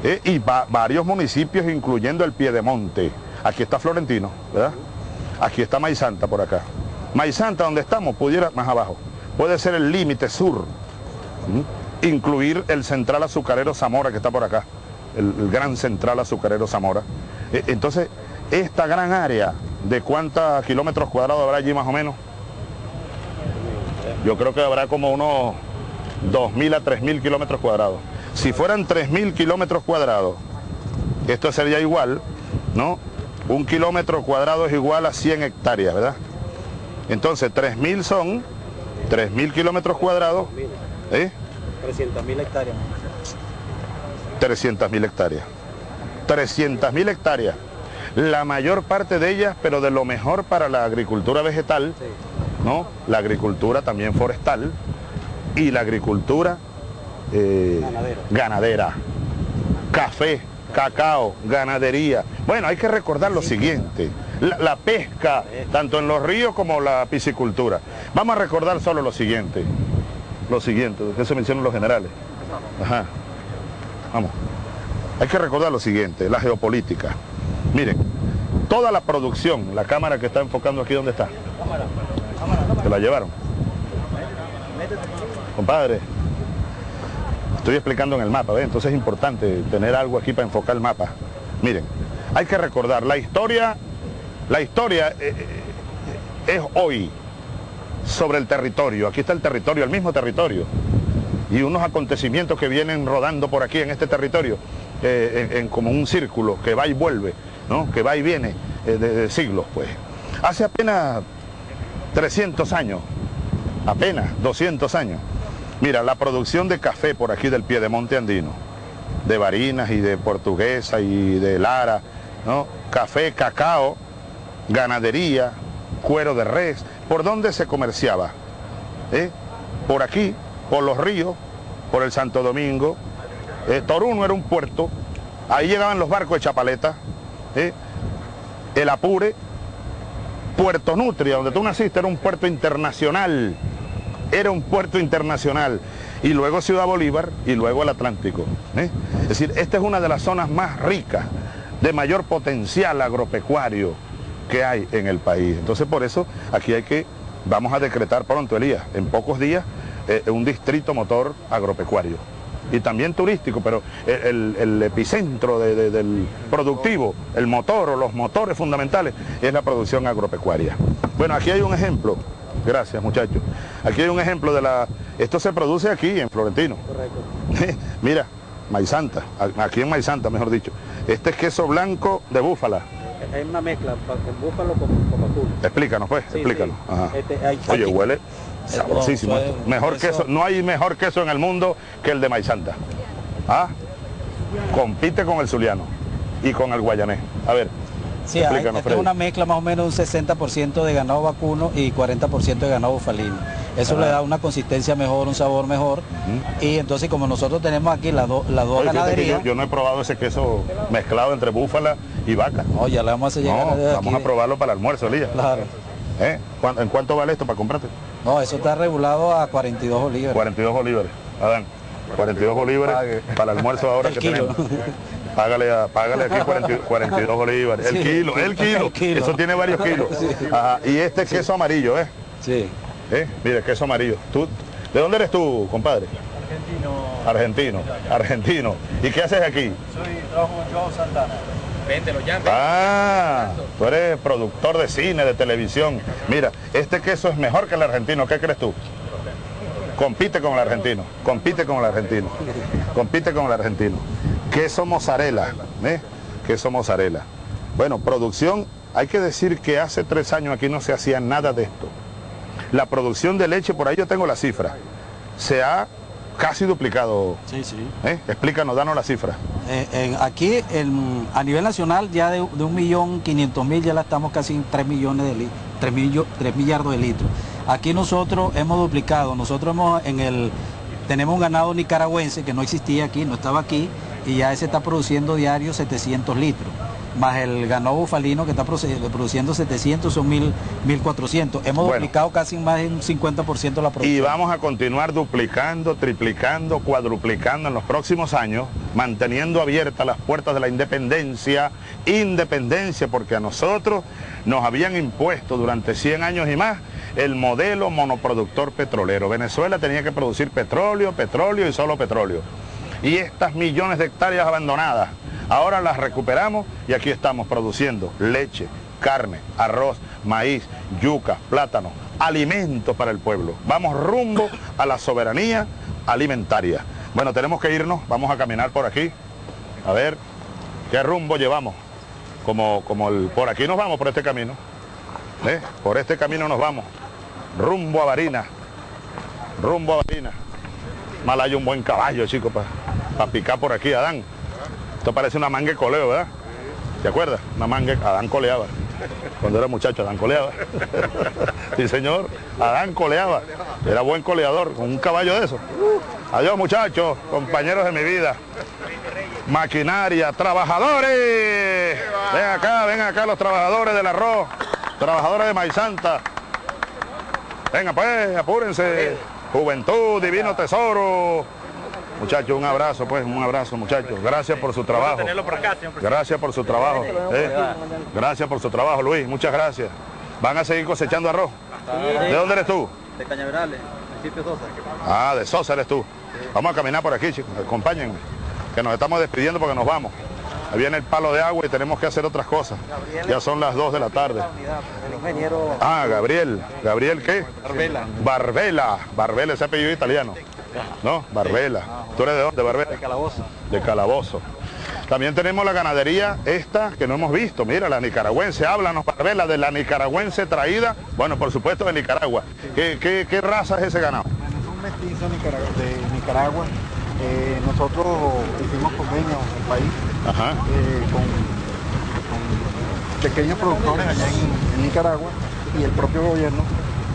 Eh, y va- varios municipios, incluyendo el Piedemonte. Aquí está Florentino, ¿verdad? Aquí está Maizanta por acá. Maizanta, donde estamos, pudiera, más abajo, puede ser el límite sur. ¿m? Incluir el central azucarero Zamora, que está por acá. El, gran central azucarero Zamora. Eh, entonces, esta gran área, ¿de cuántos kilómetros cuadrados habrá allí más o menos? Yo creo que habrá como unos 2.000 a 3.000 kilómetros cuadrados. Si fueran 3.000 kilómetros cuadrados, esto sería igual, ¿no? Un kilómetro cuadrado es igual a 100 hectáreas, ¿verdad? Entonces, 3.000 son 3.000 kilómetros cuadrados, ¿eh? 300.000 hectáreas. 300.000 hectáreas. 300.000 hectáreas. La mayor parte de ellas, pero de lo mejor para la agricultura vegetal, ¿no? La agricultura también forestal y la agricultura eh, Ganadera. ganadera. Café, cacao, ganadería. Bueno, hay que recordar lo siguiente. La, pesca, tanto en los ríos como la piscicultura. Vamos a recordar solo lo siguiente. Lo siguiente, que se mencionan los generales. Vamos. Hay que recordar lo siguiente, la geopolítica. Miren, toda la producción, la cámara que está enfocando aquí, ¿dónde está? ¿Se la llevaron? Compadre, estoy explicando en el mapa, entonces es importante tener algo aquí para enfocar el mapa. Miren, hay que recordar, la historia, la historia eh, eh, es hoy sobre el territorio. Aquí está el territorio, el mismo territorio y unos acontecimientos que vienen rodando por aquí en este territorio, eh, en, como un círculo que va y vuelve, ¿no? que va y viene eh, de siglos. Pues. Hace apenas 300 años, apenas 200 años, mira, la producción de café por aquí del Piedemonte Andino, de Barinas y de Portuguesa y de Lara, ¿no? café, cacao, ganadería, cuero de res, ¿por dónde se comerciaba? ¿Eh? Por aquí, por los ríos, por el Santo Domingo. Eh, Toruno era un puerto, ahí llegaban los barcos de Chapaleta, ¿eh? el Apure, Puerto Nutria, donde tú naciste, era un puerto internacional, era un puerto internacional, y luego Ciudad Bolívar y luego el Atlántico. ¿eh? Es decir, esta es una de las zonas más ricas, de mayor potencial agropecuario que hay en el país. Entonces por eso aquí hay que, vamos a decretar pronto, Elías, en pocos días, eh, un distrito motor agropecuario. y también turístico, pero el, epicentro de- de- del productivo, el motor o los motores fundamentales, es la producción agropecuaria. Bueno, aquí hay un ejemplo, gracias muchachos, aquí hay un ejemplo de la... Esto se produce aquí en Florentino. Mira, Maizanta, aquí en Maizanta, mejor dicho. Este es queso blanco de búfala. Es una mezcla, búfalo con, con vacuno. Explícanos pues, Sí, explícanos. sí. Ajá. Este, hay- Oye, aquí- huele sabrosísimo. no, esto. Mejor eso- queso, no hay mejor queso en el mundo que el de Maizanta. ¿Ah? Compite con el zuliano y con el guayanés. A ver, Sí, hay, es una mezcla más o menos un 60% de ganado vacuno y 40% de ganado bufalino. Eso le da una consistencia mejor, un sabor mejor. Y entonces como nosotros tenemos aquí las dos las dos ganaderías, yo, yo no he probado ese queso mezclado entre búfala y vaca. no, ya le vamos a hacer llegar No, vamos aquí. a probarlo para el almuerzo, Elías. Claro. ¿Eh? ¿Cuán- ¿En cuánto vale esto para comprarte? No, eso está regulado a 42 bolívares. 42 bolívares. Adán, 42 bolívares para el almuerzo ahora El que kilo. tenemos. Págale, a- págale aquí 40 42 bolívares. El Sí, kilo, el kilo. el kilo. Eso tiene varios kilos. Ajá, Y este queso amarillo, ¿eh? Sí. ¿Eh? Mire, queso amarillo. ¿Tú, ¿De dónde eres tú, compadre? Argentino. Argentino. Argentino. ¿Y qué haces aquí? Soy trabajo con Joao Santana. Ah, tú eres productor de cine, de televisión. Mira, este queso es mejor que el argentino. ¿Qué crees tú? Compite con el argentino, compite con el argentino, compite con el argentino. Queso mozzarella, ¿eh? Queso mozzarella. Bueno, producción, hay que decir que hace tres años aquí no se hacía nada de esto. La producción de leche, por ahí yo tengo la cifra, se ha casi duplicado. Sí, sí. ¿eh? Explícanos, danos la cifra. Eh, en- aquí a nivel nacional ya de, de un millón quinientos mil ya la estamos casi en 3 millones de litros, 3, millardos de litros. Aquí nosotros hemos duplicado, nosotros hemos en el tenemos un ganado nicaragüense que no existía aquí, no estaba aquí y ya ese está produciendo diario 700 litros. Más el ganado bufalino que está produciendo 700 son 1000, 1400. Hemos Bueno. duplicado casi más de un 50% la producción. Y vamos a continuar duplicando, triplicando, cuadruplicando en los próximos años, manteniendo abiertas las puertas de la independencia, independencia, porque a nosotros nos habían impuesto durante 100 años y más el modelo monoproductor petrolero. Venezuela tenía que producir petróleo, petróleo y solo petróleo. Y estas millones de hectáreas abandonadas, ahora las recuperamos y aquí estamos produciendo leche, carne, arroz, maíz, yuca, plátano, alimentos para el pueblo. Vamos rumbo a la soberanía alimentaria. Bueno, tenemos que irnos, vamos a caminar por aquí, a ver qué rumbo llevamos. Como, como el, por aquí nos vamos, por este camino. ¿eh? Por este camino nos vamos. Rumbo a Barina. Rumbo a Barina. Mal hay un buen caballo, chico, para picar por aquí, Adán. Esto parece una manga de coleo, ¿verdad? ¿Te acuerdas? Una manga, Adán coleaba. Cuando era muchacho, Adán coleaba. sí, señor, Adán coleaba. Era buen coleador, con un caballo de eso. Adiós, muchachos, compañeros de mi vida. Maquinaria, trabajadores. Ven acá, ven acá los trabajadores del arroz, trabajadores de Maizanta. Venga pues, apúrense. Juventud, divino tesoro. Muchachos, un abrazo, pues, un abrazo, muchachos. Gracias por su trabajo. Gracias por su trabajo. ¿eh? Gracias por su trabajo, Luis. Muchas gracias. ¿Van a seguir cosechando arroz? ¿De dónde eres tú? De Cañaverales, municipio Sosa. Ah, de Sosa eres tú. Vamos a caminar por aquí, chicos. Acompáñenme. Que nos estamos despidiendo porque nos vamos. Ahí viene el palo de agua y tenemos que hacer otras cosas. Ya son las 2 de la tarde. El ingeniero Ah, Gabriel. ¿Gabriel qué? Arbela. Barbela. Barbela, ese apellido italiano. ¿No? Barbela. ¿Tú eres de dónde, Barbela? de Calabozo. de Calabozo. También tenemos la ganadería esta que no hemos visto, mira, la nicaragüense, háblanos, Barbela, de la nicaragüense traída, bueno, por supuesto de Nicaragua. ¿Qué, qué, qué raza es ese ganado? Bueno, es un mestizo de Nicaragua. Eh, nosotros hicimos convenio en el país Ajá. eh, con, con pequeños productores allá en, en Nicaragua y el propio gobierno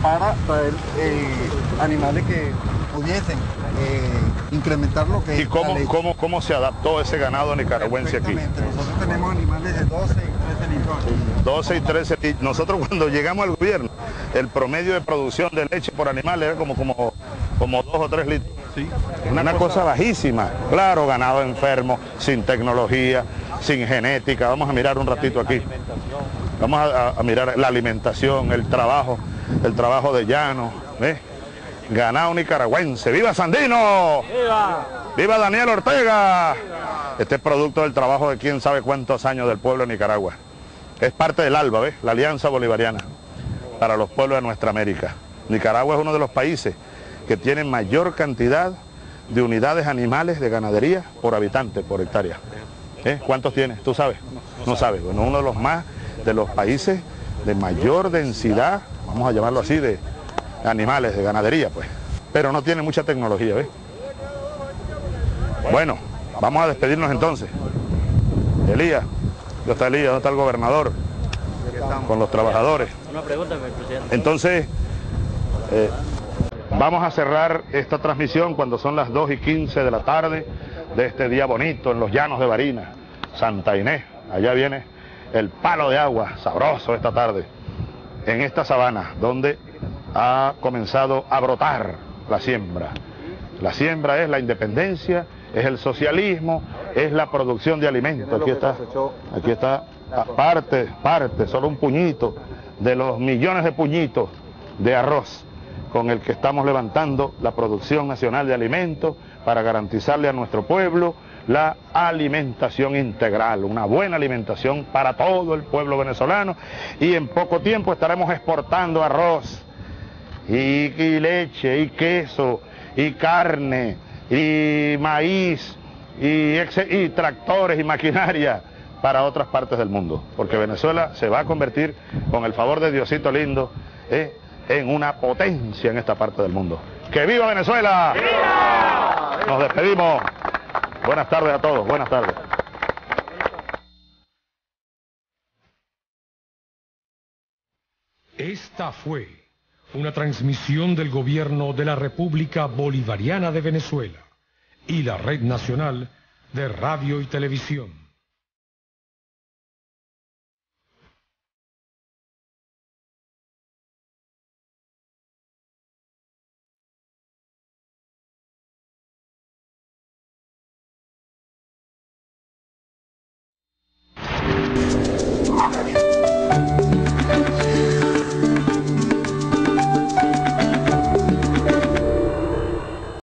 para traer eh, animales que pudiesen eh, incrementar lo que ¿Y es cómo, leche. cómo, cómo se adaptó ese ganado nicaragüense aquí? Nosotros tenemos animales de 12 y 13 litros aquí. 12 y 13. Y nosotros cuando llegamos al gobierno, el promedio de producción de leche por animal era como, como, como 2 o 3 litros. Una, cosa bajísima. Claro, ganado enfermo, sin tecnología, sin genética. Vamos a mirar un ratito aquí. Vamos a, a- a mirar la alimentación, el trabajo, el trabajo de llano. ¿eh? Ganado nicaragüense. ¡Viva Sandino! ¡Viva! ¡Viva Daniel Ortega! Este es producto del trabajo de quién sabe cuántos años del pueblo de Nicaragua. Es parte del ALBA, ¿ves? La Alianza Bolivariana para los pueblos de nuestra América. Nicaragua es uno de los países que tiene mayor cantidad de unidades animales de ganadería por habitante, por hectárea. ¿Eh? ¿Cuántos tiene? ¿Tú sabes? No sabes. Bueno, uno de los más, de los países de mayor densidad, vamos a llamarlo así, de animales, de ganadería, pues. Pero no tiene mucha tecnología, ¿ves? Bueno, vamos a despedirnos entonces. Elías, ¿dónde está Elías? ¿Dónde está el gobernador? Con los trabajadores. Una pregunta, presidente. Entonces, eh, vamos a cerrar esta transmisión cuando son las 2 y 15 de la tarde de este día bonito en los llanos de Barina, Santa Inés. Allá viene el palo de agua, sabroso esta tarde, en esta sabana donde ha comenzado a brotar la siembra. La siembra es la independencia, es el socialismo, es la producción de alimentos. Aquí está, aquí está parte, parte, solo un puñito de los millones de puñitos de arroz con el que estamos levantando la producción nacional de alimentos para garantizarle a nuestro pueblo la alimentación integral, una buena alimentación para todo el pueblo venezolano y en poco tiempo estaremos exportando arroz y, y leche y queso y carne y maíz y, ex- y tractores y maquinaria para otras partes del mundo, porque Venezuela se va a convertir, con el favor de Diosito lindo, eh, en una potencia en esta parte del mundo. ¡Que viva Venezuela! Nos despedimos. Buenas tardes a todos, buenas tardes. Esta fue una transmisión del gobierno de la República Bolivariana de Venezuela y la Red Nacional de Radio y Televisión.